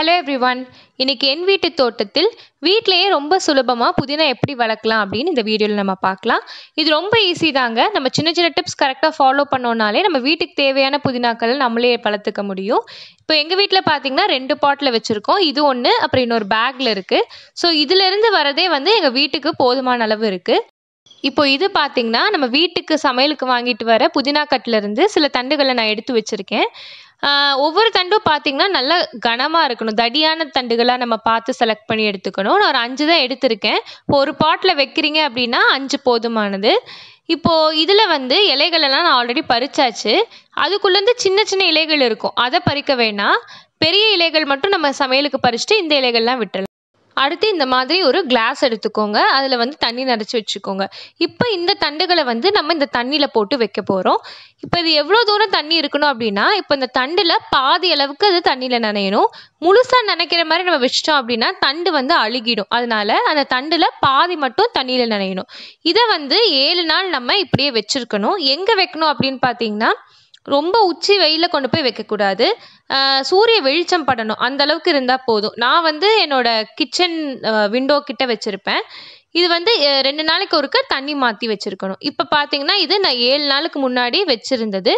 Hello everyone இன்னைக்கு என் வீட்டு தோட்டத்தில் வீட்டிலேயே ரொம்ப சுலபமாக புதினா எப்படி வளர்க்கலாம் அப்படின்னு இந்த வீடியோவில் நம்ம பார்க்கலாம். இது ரொம்ப ஈஸி தாங்க. நம்ம சின்ன சின்ன டிப்ஸ் கரெக்டாக ஃபாலோ பண்ணோனாலே நம்ம வீட்டுக்கு தேவையான புதினாக்கள் நம்மளே வளர்த்துக்க முடியும். இப்போ எங்கள் வீட்டில் பார்த்தீங்கன்னா ரெண்டு பாட்டில் வச்சுருக்கோம். இது ஒன்று அப்புறம் இன்னொரு பேக்கில் இருக்குது ஸோ இதுலேருந்து வரதே வந்து எங்கள் வீட்டுக்கு போதுமான அளவு இருக்குது இப்போ இது பார்த்தீங்கன்னா நம்ம வீட்டுக்கு சமையலுக்கு வாங்கிட்டு வர புதினா கட்டிலேருந்து சில தண்டுகளை நான் எடுத்து வச்சுருக்கேன். ஒவ்வொரு தண்டும் பார்த்தீங்கன்னா நல்லா கனமாக இருக்கணும். தடியான தண்டுகளாக நம்ம பார்த்து செலக்ட் பண்ணி எடுத்துக்கணும். நான் ஒரு அஞ்சு தான் எடுத்திருக்கேன். இப்போ ஒரு பாட்டில் வைக்கிறீங்க அப்படின்னா அஞ்சு போதுமானது. இப்போது இதில் வந்து இலைகளெல்லாம் நான் ஆல்ரெடி பறிச்சாச்சு. அதுக்குள்ளேருந்து சின்ன சின்ன இலைகள் இருக்கும். அதை பறிக்க வேணாம். பெரிய இலைகள் மட்டும் நம்ம சமையலுக்கு பறிச்சுட்டு இந்த இலைகள்லாம் விட்டுறலாம். அடுத்து இந்த மாதிரி ஒரு கிளாஸ் எடுத்துக்கோங்க. அதில் வந்து தண்ணி நிறச்சி வச்சுக்கோங்க. இப்போ இந்த தண்டுகளை வந்து நம்ம இந்த தண்ணியில் போட்டு வைக்க போகிறோம் இப்போ இது எவ்வளோ தூரம் தண்ணி இருக்கணும் அப்படின்னா இப்போ இந்த தண்டில் பாதி அளவுக்கு அது தண்ணியில் நனையணும். முழுசாக நினைக்கிற மாதிரி நம்ம வச்சிட்டோம் அப்படின்னா தண்டு வந்து அழுகிடும். அதனால அந்த தண்டில் பாதி மட்டும் தண்ணியில் நனையணும். இதை வந்து ஏழு நாள் நம்ம இப்படியே வச்சுருக்கணும். எங்கே வைக்கணும் அப்படின்னு பார்த்தீங்கன்னா ரொம்ப உச்சி வெயிலில் கொண்டு போய் வைக்கக்கூடாது. சூரிய வெளிச்சம் படணும். அந்த அளவுக்கு இருந்தால் போதும். நான் வந்து என்னோட கிச்சன் விண்டோ கிட்ட வச்சுருப்பேன். இது வந்து ரெண்டு நாளைக்கு ஒருக்க தண்ணி மாற்றி வச்சுருக்கணும். இப்போ பார்த்தீங்கன்னா இது நான் ஏழு நாளுக்கு முன்னாடி வச்சுருந்தது.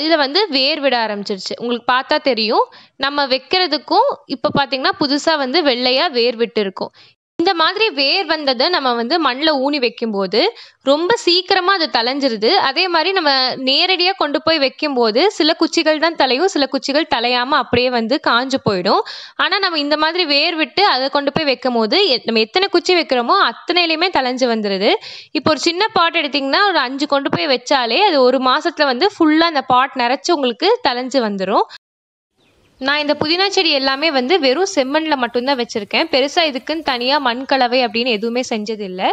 இதில் வந்து வேர் விட ஆரம்பிச்சிருச்சு. உங்களுக்கு பார்த்தா தெரியும். நம்ம வைக்கிறதுக்கும் இப்போ பார்த்தீங்கன்னா புதுசாக வந்து வெள்ளையாக வேர் விட்டு இருக்கும். இந்த மாதிரி வேர் வந்ததை நம்ம வந்து மண்ணில் ஊனி வைக்கும்போது ரொம்ப சீக்கிரமாக அது தலைஞ்சிருது அதே மாதிரி நம்ம நேரடியாக கொண்டு போய் வைக்கும்போது சில குச்சிகள் தான் தலையும் சில குச்சிகள் தலையாமல் அப்படியே வந்து காஞ்சு போயிடும். ஆனால் நம்ம இந்த மாதிரி வேர் விட்டு அதை கொண்டு போய் வைக்கும் போது நம்ம எத்தனை குச்சி வைக்கிறோமோ அத்தனையிலையுமே தலைஞ்சு வந்துடுது இப்போ ஒரு சின்ன பாட் எடுத்திங்கன்னா ஒரு அஞ்சு கொண்டு போய் வச்சாலே அது ஒரு மாதத்தில் வந்து ஃபுல்லாக அந்த பாட் நிறச்சி உங்களுக்கு தலைஞ்சு வந்துடும் நான் இந்த புதினா செடி எல்லாமே வந்து வெறும் செம்மண்ணில் மட்டும்தான் வச்சுருக்கேன். பெருசாக இதுக்குன்னு தனியாக மண் கலவை அப்படின்னு எதுவுமே செஞ்சதில்லை.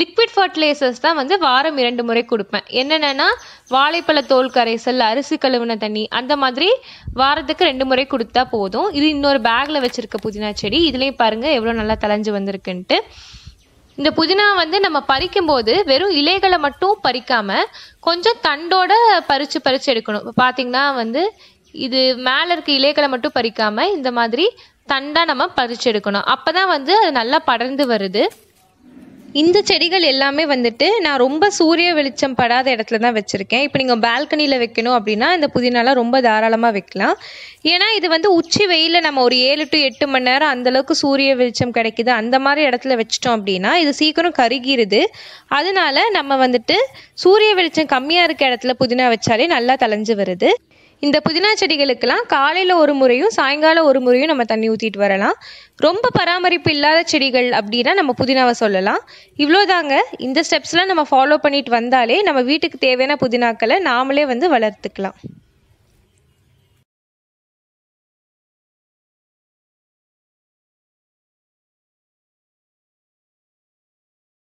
லிக்விட் ஃபர்டிலைசர்ஸ் தான் வந்து வாரம் இரண்டு முறை கொடுப்பேன். என்னென்னா வாழைப்பழ தோல் கரைசல் அரிசி கழுவின தண்ணி அந்த மாதிரி வாரத்துக்கு ரெண்டு முறை கொடுத்தா போதும். இது இன்னொரு பேக்கில் வச்சுருக்க புதினா செடி. இதுலேயும் பாருங்கள் எவ்வளோ நல்லா தலைஞ்சு வந்திருக்குன்ட்டு. இந்த புதினா வந்து நம்ம பறிக்கும்போது வெறும் இலைகளை மட்டும் பறிக்காம கொஞ்சம் தண்டோட பறிச்சு பறிச்சு எடுக்கணும். இப்போ பார்த்தீங்கன்னா வந்து இது மேலே இருக்க இலைகளை மட்டும் பறிக்காமல் இந்த மாதிரி தண்டாக நம்ம பறிச்சு எடுக்கணும். அப்பதான் வந்து அது நல்லா படர்ந்து வருது. இந்த செடிகள் எல்லாமே வந்துட்டு நான் ரொம்ப சூரிய வெளிச்சம் படாத இடத்துல தான் வச்சுருக்கேன். இப்போ நீங்கள் பால்கனியில் வைக்கணும் அப்படின்னா இந்த புதினாலாம் ரொம்ப தாராளமாக வைக்கலாம். ஏன்னா இது வந்து உச்சி வெயிலில் நம்ம ஒரு ஏழு டு எட்டு மணி நேரம் அந்தளவுக்கு சூரிய வெளிச்சம் கிடைக்குது. அந்த மாதிரி இடத்துல வச்சிட்டோம் அப்படின்னா இது சீக்கிரம் கருகிருது. அதனால நம்ம வந்துட்டு சூரிய வெளிச்சம் கம்மியாக இருக்க இடத்துல புதினா வச்சாலே நல்லா தளைஞ்சு வருது. இந்த புதினா செடிகளுக்கெல்லாம் காலையில் ஒரு முறையும் சாயங்காலம் ஒரு முறையும் நம்ம தண்ணி ஊற்றிட்டு வரலாம். ரொம்ப பராமரிப்பு இல்லாத செடிகள் அப்படின்னா நம்ம புதினாவை சொல்லலாம். இவ்வளோதாங்க. இந்த ஸ்டெப்ஸ்லாம் நம்ம ஃபாலோ பண்ணிட்டு வந்தாலே நம்ம வீட்டுக்கு தேவையான புதினாக்களை நாமளே வந்து வளர்த்துக்கலாம்.